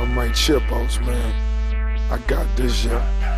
I'm right chipos, man. I got this, yeah.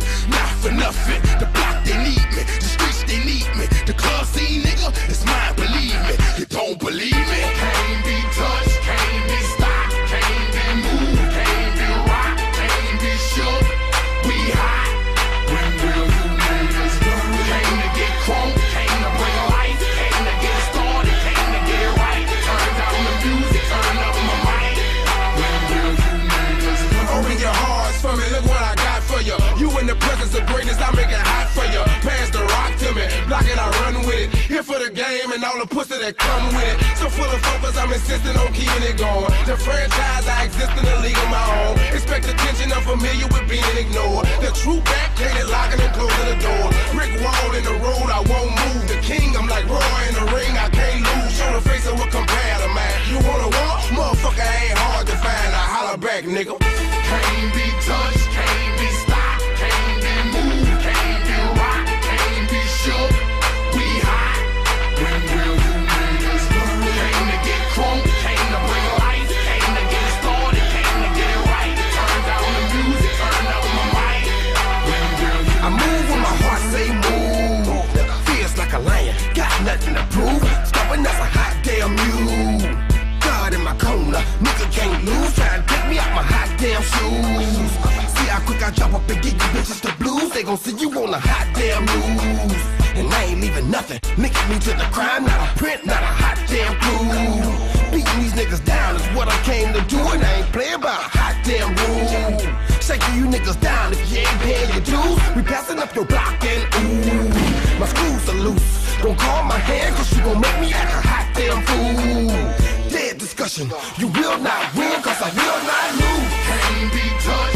Puffin'. Not for nothing. The game and all the pussy that come with it. So full of focus, I'm insisting on keeping it going. The franchise, I exist in a league of my own. Expect attention, I'm familiar with being ignored. The true back, it locking and closing the door. Brick wall nigga can't lose. Trying to take me out my hot damn shoes. See how quick I drop up and get you bitches the blues. They gon' see you on a hot damn news. And I ain't leaving nothing. Linking me to the crime, not a print, not a hot damn clue. Beating these niggas down is what I came to do, and I ain't playing by a hot damn rule. Shaking you niggas down if you ain't paying your dues. We passing up your block and ooh, my screws are loose. Don't call my hand, cause you gon' make me act a hot damn fool. Discussion, you will not win, cause I will not lose. Can't be touched,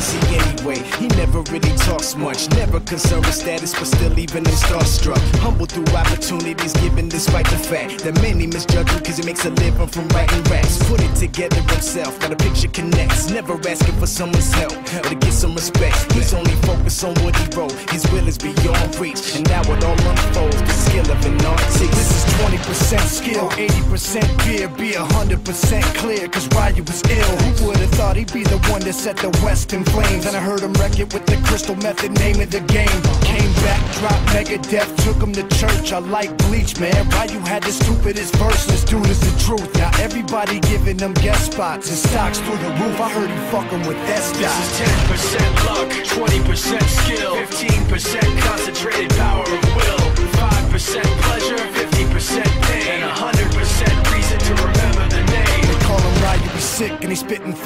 he anyway? He never really talks much, never concerned with status, but still even in starstruck. Humble through opportunities given despite the fact that many misjudge him cause he makes a living from writing raps. Put it together himself, got a picture connects, never asking for someone's help or to get some respect. He's only focused on what he wrote, his will is beyond reach, and now it all unfolds. The skill of an artist. This is 20% skill, 80% fear, be 100% clear, cause Ryu was ill. Who would've thought thought he'd be the one to set the West in flames. And I heard him wreck it with the crystal method, name of the game. Came back, dropped Megadeth, took him to church. I like bleach, man. Why you had the stupidest verse? Let's do this the truth. Now everybody giving them guest spots and stocks through the roof. I heard he fucking with that This is 10% luck, 20% skill, 15%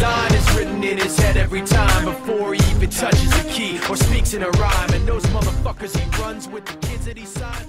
design is written in his head every time before he even touches a key or speaks in a rhyme. And those motherfuckers he runs with, the kids that he signed.